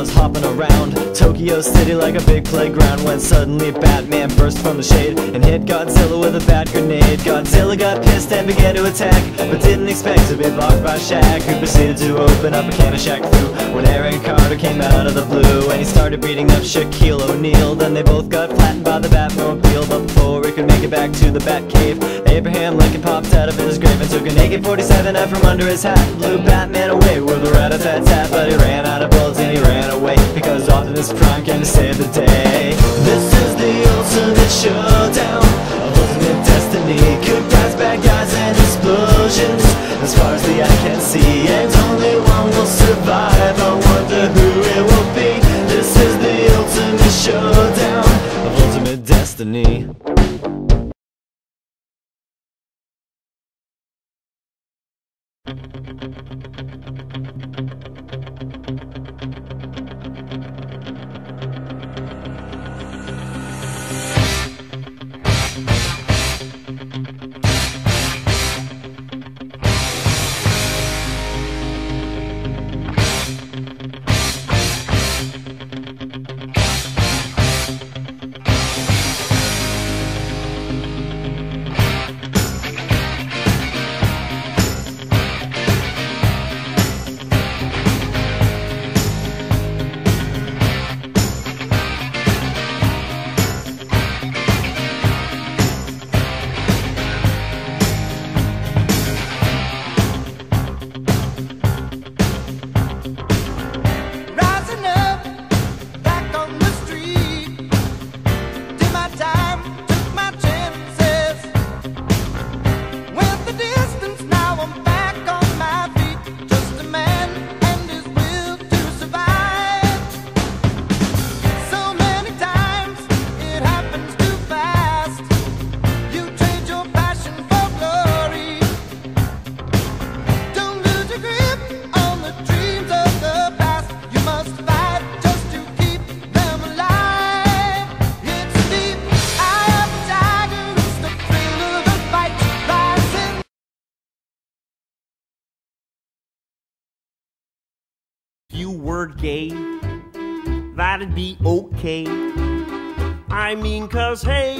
Godzilla hopping around. Tokyo City like a big playground. When suddenly Batman burst from the shade And hit Godzilla with a bat grenade. Godzilla got pissed and began to attack But didn't expect to be blocked by Shaq Who proceeded to open up a can of Shaq Fu. When Aaron Carter came out of the blue And he started beating up Shaquille O'Neal Then they both got flattened by the Batmobile. But before he could make it back to the Batcave Abraham Lincoln popped out of his grave And took an AK-47 out from under his hat. Blew Batman away with a rat-a-tat-tat to save the day. This is the ultimate showdown. Of ultimate destiny Good guys, bad guys, and explosions. As far as the eye can see And only one will survive. I wonder who it will be. This is the ultimate showdown. Of ultimate destiny were gay, that'd be okay. I mean, cause hey,